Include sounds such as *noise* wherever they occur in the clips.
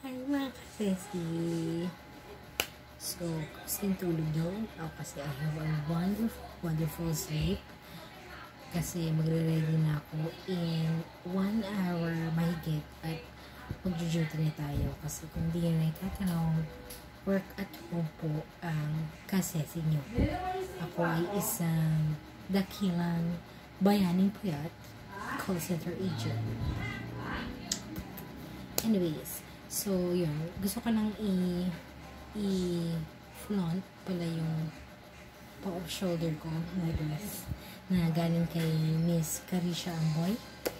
Hi mga kasesi! So, kasing tulog daw ako kasi I have a wonderful, wonderful sleep. Kasi magre-ready na ako in one hour mahigit at mag-duty na tayo. Kasi kung di na itatanong, work at home po ang kasesi nyo. Ako ay isang dakilang bayaning puyat call center agent. Anyways, so yun, gusto ko lang i i-flaunt pala yung pa-off shoulder ko na dress na galing kay Miss Carisha Amboy.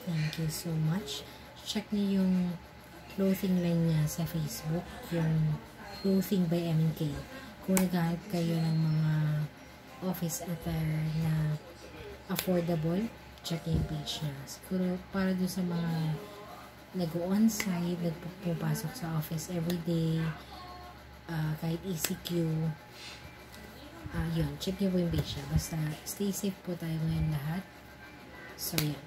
Thank you so much. Check niyo yung clothing line niya sa Facebook, yung Clothing by MNK. Kung naghahanap kayo ng mga office attire na affordable, check yung page niya. Siguro para doon sa mga nag-on-site, nagpupasok sa office everyday, uh, kahit ECQ, uh, yun, check nyo po yung page niya. Basta, stay safe po tayo ngayon lahat. So, yan.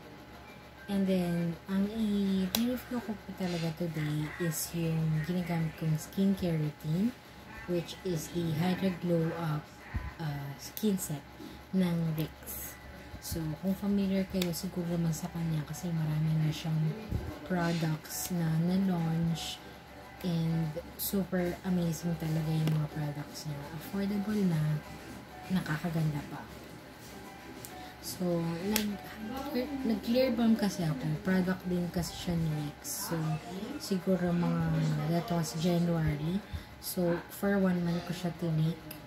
And then, ang i-review ko po talaga today is yung ginagamit kong skincare routine, which is the Hydra Glow Up uh, skin set ng Rix. So, kung familiar kayo, siguro naman sa kanya kasi marami na siyang products na na-launch and super amazing talaga yung mga products niya. Affordable na, nakakaganda pa. So, nag, nag-clear balm kasi ako. Product din kasi siya ni Rex. So, siguro mga, that was January. So, for one month ko siya tinake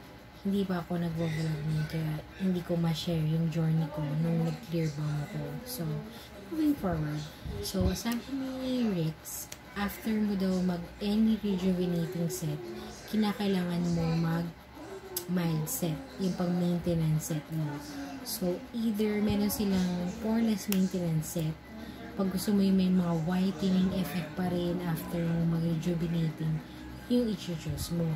hindi pa ako nagvo-vlog niya kaya hindi ko ma-share yung journey ko nung nag-clear bomb ako. So, moving forward. So, sabi ni Rix, after mo daw mag any rejuvenating set, kinakailangan mo mag mild set, yung pang maintenance set mo. So, either meron silang poreless maintenance set, pag gusto mo yung may mga whitening effect pa rin after mo mag-rejuvenating, yung i-choose mo.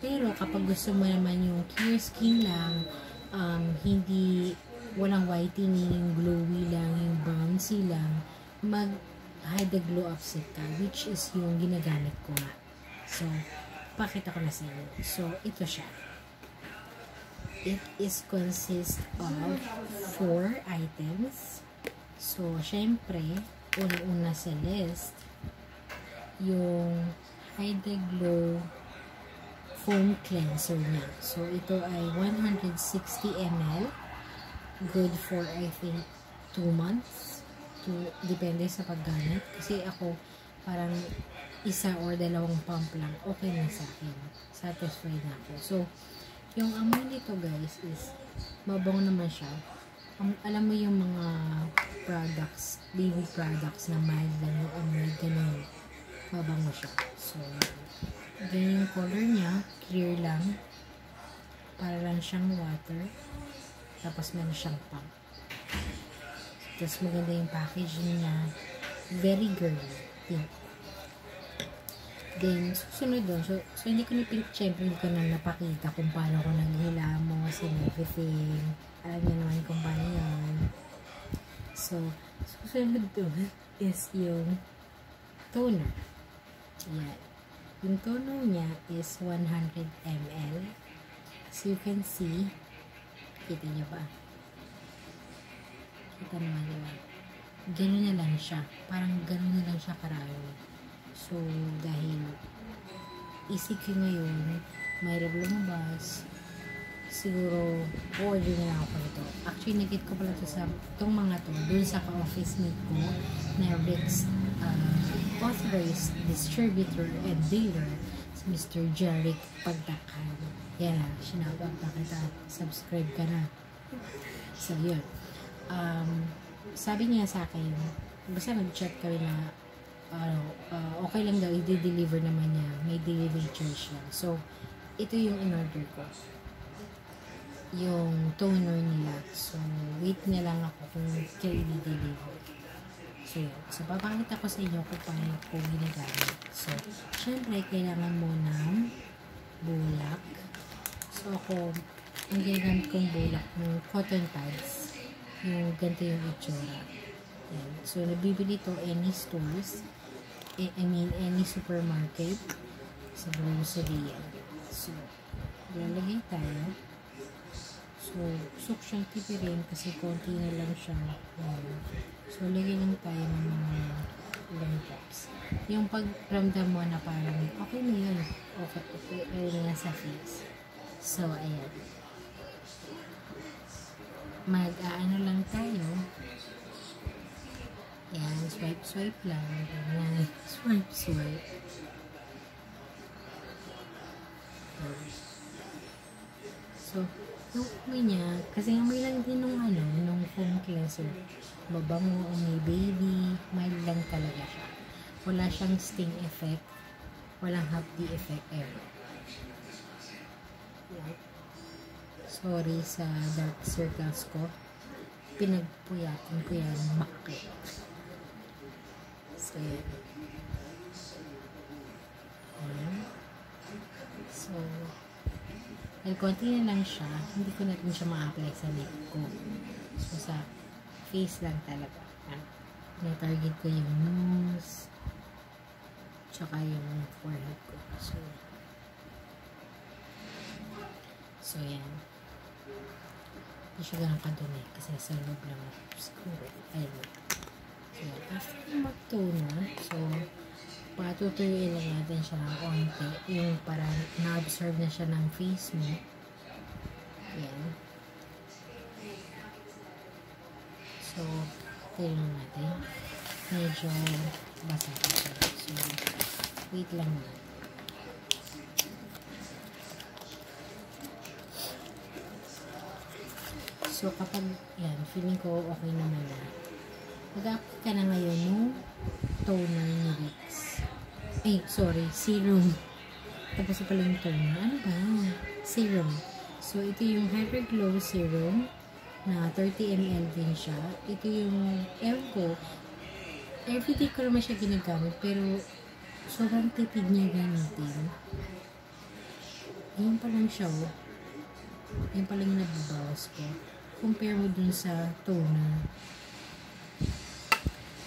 Pero kapag gusto mo naman yung clear skin lang, um, hindi walang whitening, yung glowy lang, yung bouncy lang, mag hide the glow up set ka, which is yung ginagamit ko nga. So, pakita ko na sa inyo. So, ito siya. It is consist of four items. So, syempre, una-una sa list, yung Hide the Glow foam cleanser niya. So, ito ay 160 ml. Good for, I think, 2 months. To, depende sa paggamit. Kasi ako, parang isa or dalawang pump lang, okay na sa akin. Satisfied na ako. So, yung amoy nito guys is, mabong naman siya. Um, alam mo yung mga products, baby products na mild lang yung amoy, ganun. Mabango siya. So, Ganyan yung color niya. Clear lang. Para lang siyang water. Tapos meron siyang pump. Tapos maganda yung packaging niya. Very girly. Pink. Then, susunod doon. So, so hindi ko na pink, syempre hindi ko na napakita kung paano ko naghilamos and everything. Alam niyo naman kung paano yan. So, susunod doon is yung toner. Yan. Yung toner niya is 100 ml. As you can see, kita niyo ba? Kita naman diba? Ganun na lang siya. Parang ganun na lang siya karami. So, dahil ECQ ngayon, mahirap lumabas, siguro order na ako nito. Actually, nagit ko pala ito sa itong mga to, dun sa ka-office mate ko na Rex uh, authorized distributor and dealer si Mr. Jarek Pagdakan. Yan sinabag na kita. Subscribe ka na. So, yun. Um, sabi niya sa akin, basta nag-check kami na ano, uh, okay lang daw, i-deliver naman niya. May delivery charge lang. So, ito yung in-order ko. Yung toner nila. So, wait na lang ako kung kaya i-deliver. So, yun. So, papakita ko sa inyo kung paano ko ginagamit. So, syempre, kailangan mo ng bulak. So, ako, ang ginagamit kong bulak ng cotton pads. Yung ganito yung itsura. Yan. So, nabibili to any stores. eh, I mean, any supermarket. Sa grocery yan. So, lalagay tayo. So, usok siyang tipirin kasi konti na lang siya. Ayan. So, lagyan lang tayo ng mga ilang drops. Yung pagramdam mo na parang, okay na yun. Okay, okay, okay na sa face. So, ayan. Mag-aano lang tayo. Ayan, swipe, swipe lang. Ayan, *laughs* swipe, swipe. So, yung amoy niya, kasi amoy lang din nung ano, nung foam cleanser. Mabango, may baby, mild lang talaga siya. Wala siyang sting effect. Walang hapdi effect ever. Sorry sa dark circles ko. Pinagpuyatin ko yan makakit. So, yan. So, ay konti na lang siya. Hindi ko na rin siya ma-apply sa neck ko. So, sa face lang talaga. Na-target ko yung nose. Tsaka yung forehead ko. So, so yan. Hindi siya ganun kadumi kasi sa loob lang. Ayun. So, after mag-toner, so, patutuyuin lang natin siya ng konti. Yung parang na-absorb na siya ng face mo. Yan. So, tingnan natin. Medyo basa siya. So, wait lang na. So, kapag, yan, feeling ko okay naman na. Mag-apply ka na ngayon yung toner ni Vicks. Ay, sorry, serum. Tapos pala yung toner. Ano ba? Serum. So, ito yung Hyperglow Serum na 30 ml din siya. Ito yung, ewan ko, everyday ko naman siya ginagamit, pero sobrang tipid niya gamitin. Yan pa lang siya, oh. Yan pa lang yung ko. Compare mo dun sa toner.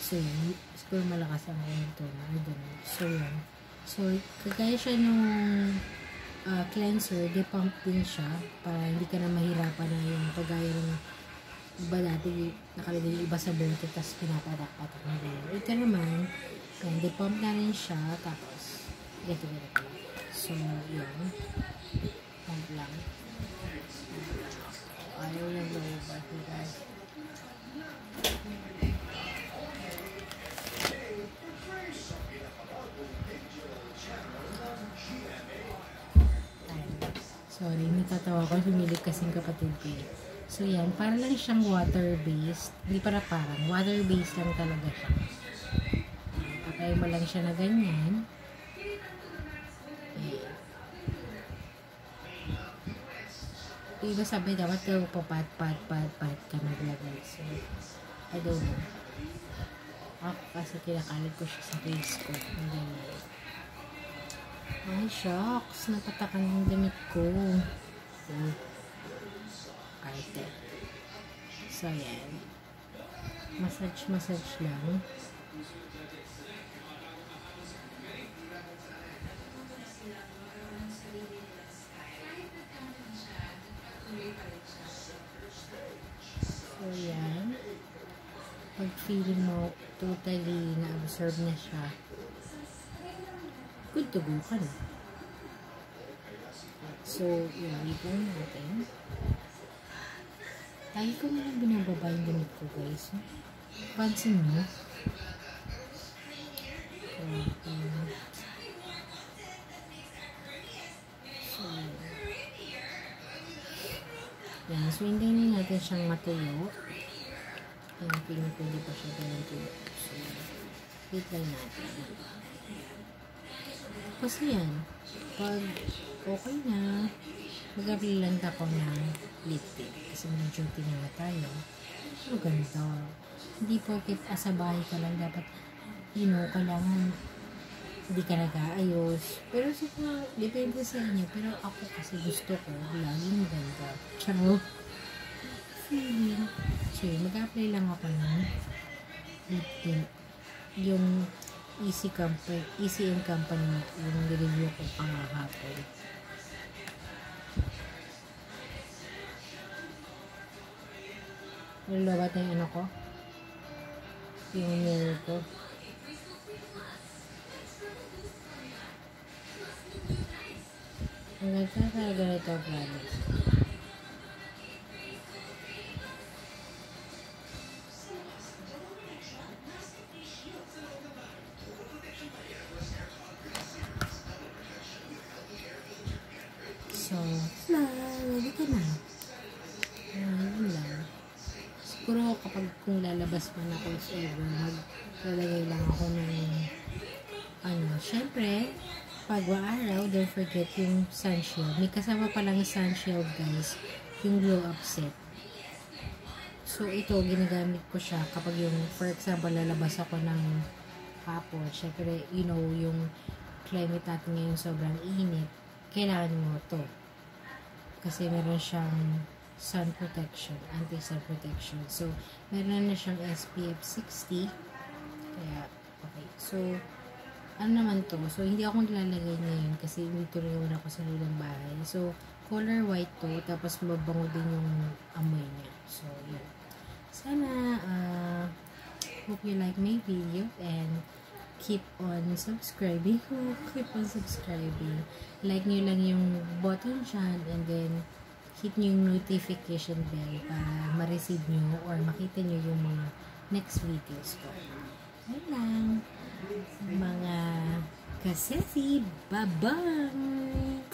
So, yun. Siguro malakas ang yung toner. I don't know. So, yan. So, kagaya siya nung uh, cleanser, de-pump din siya para hindi ka na mahirapan na yung kagaya ng iba dati nakalagay yung iba sa bote tapos pinapatak-patak na rin. Ito naman, yan, de-pump na rin siya tapos ganito ganito. So, yun. Pump lang. Ayaw lang lumabas guys. Sorry, natatawa ko. Humilip kasing kapatid ko eh. So, yan. Para lang siyang water-based. Hindi para parang. Water-based lang talaga siya. Patay mo lang siya na ganyan. Iba sabi dapat daw papat, pat, pat, pat ka maglagay. So, I don't know. Ako kasi kinakalit ko siya sa face ko. Hindi na. Ay, shucks. Napatakan yung damit ko. Oh. Arte. So, yan. Massage, massage lang. So, yan. Pag feeling mo totally na-absorb na siya, good to go ka na. So, ipon natin. Lagi ko na lang binababa yung gamit ko, guys. Pansin nyo? Um, so, yan. So, hintayin natin siyang matuyo. Yan, feeling ko pa siya ganun tuyo. So, wait lang natin. Kasi yan, pag okay na, mag-apply ako ng lip. Kasi na nga tayo. Pero ganito. Hindi porket asabahay ka lang dapat, you know, kailangan hindi ka nag-aayos. Pero siguro, depende sa inyo. Pero ako kasi gusto ko, laging ganda. Charo. Feeling. So, mag-apply lang ako ng lip. Yung Easy Company, Easy and Company yung nireview ko pangahapon. Nalabat na yung ano ko? Yung mirror ko. Ang ganda talaga promise. Man ako if ever, maglalagay lang ako ng ano, syempre, pag araw, don't forget yung sunshield. May kasama palang sunshield, guys. Yung glow up set. So, ito, ginagamit ko siya kapag yung, for example, lalabas ako ng hapon. Syempre, you know, yung climate natin ngayon sobrang init. Kailangan mo to. Kasi meron siyang sun protection, anti-sun protection. So, meron na siyang SPF 60. Kaya, okay. So, ano naman to? So, hindi ako nilalagay ngayon kasi dito rin ako sa lulang bahay. So, color white to. Tapos, mabango din yung amoy niya. So, yun. Sana, uh, hope you like my video and keep on subscribing. *laughs* keep on subscribing. Like nyo lang yung button dyan and then hit nyo yung notification bell para ma-receive nyo or makita nyo yung mga next videos ko. Ayun lang. Mga kasesi, bye-bye!